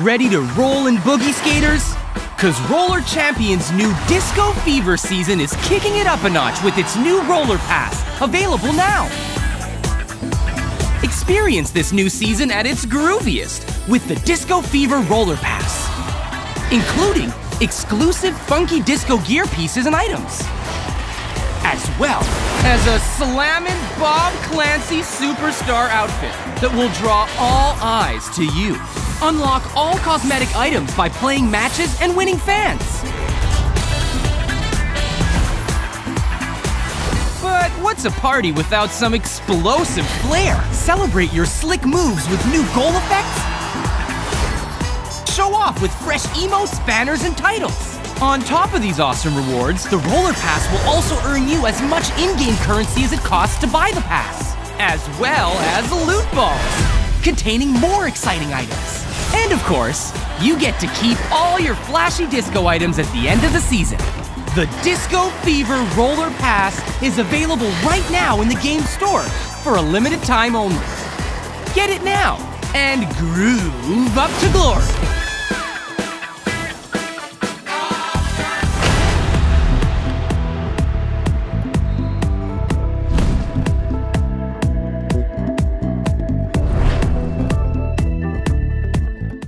Ready to roll in boogie skaters? Cause Roller Champions' new Disco Fever season is kicking it up a notch with its new Roller Pass, available now. Experience this new season at its grooviest with the Disco Fever Roller Pass, including exclusive funky disco gear pieces and items, as well as a slammin' Bob Clancy superstar outfit that will draw all eyes to you. Unlock all cosmetic items by playing matches and winning fans. But what's a party without some explosive flair? Celebrate your slick moves with new goal effects. Show off with fresh emotes, banners, and titles. On top of these awesome rewards, the Roller Pass will also earn you as much in-game currency as it costs to buy the pass, as well as loot balls, containing more exciting items. And of course, you get to keep all your flashy disco items at the end of the season. The Disco Fever Roller Pass is available right now in the game store for a limited time only. Get it now and groove up to glory.